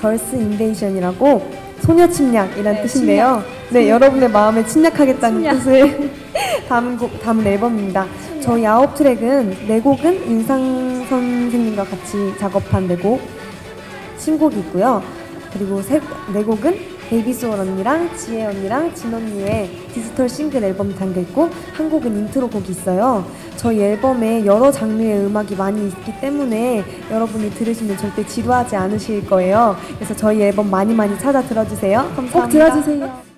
Girls' Invasion이라고 소녀 침략이란 네, 뜻인데요. 네, 여러분의 마음에 침략하겠다는 뜻을 담은 곡, 담은 앨범입니다. 저희 아홉 트랙은 네 곡은 윤상 선생님과 같이 작업한 네 곡, 신곡이 있고요. 그리고 세, 네 곡은 베이비소울 언니랑 지애 언니랑 진 언니의 디지털 싱글 앨범 담겨 있고 한 곡은 인트로 곡이 있어요. 저희 앨범에 여러 장르의 음악이 많이 있기 때문에 여러분이 들으시면 절대 지루하지 않으실 거예요. 그래서 저희 앨범 많이 많이 찾아 들어주세요. 감사합니다. 꼭 들어주세요.